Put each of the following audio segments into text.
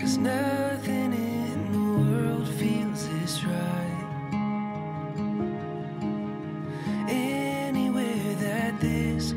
Cause nothing in the world feels this right. Anywhere that this.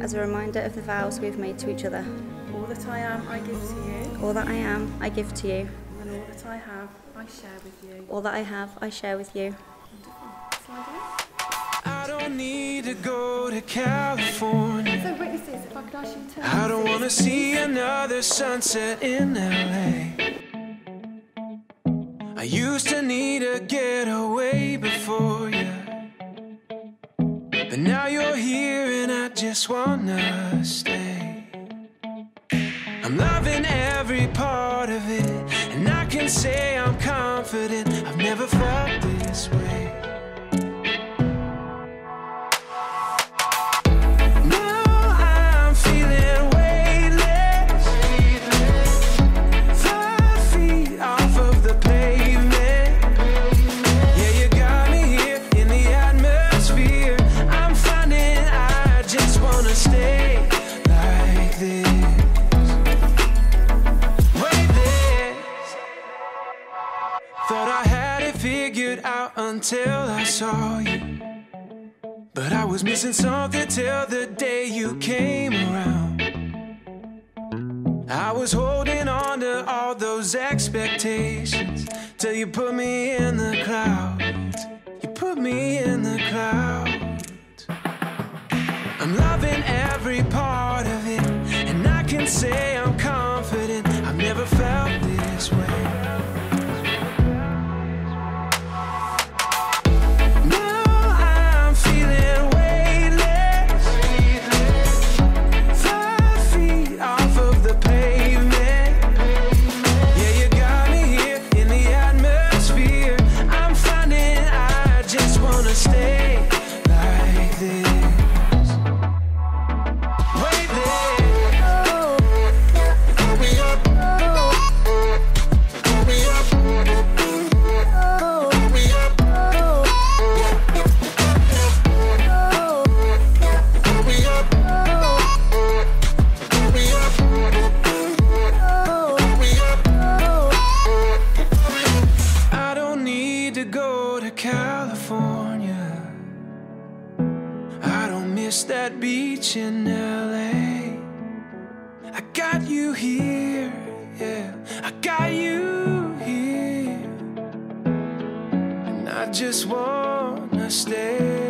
As a reminder of the vows we have made to each other. All that I am, I give to you, All that I am, I give to you. and all that I have, I share with you. All that I have, I share with you. I don't need to go to California. So, witnesses, if I could ask you to I don't wanna see another sunset in LA. I used to need a getaway before you. Just wanna stay. I'm loving every part of it, and I can say I'm confident. I've never felt this way. Until I saw you. But I was missing something till the day you came around. I was holding on to all those expectations till you put me in the clouds. Wanna miss that beach in LA. I got you here, yeah. I got you here. And I just wanna stay,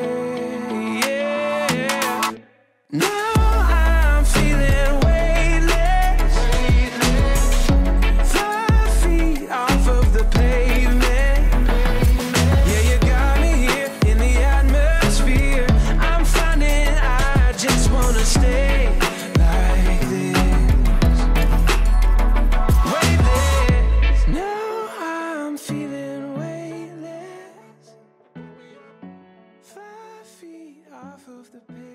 of the pavement.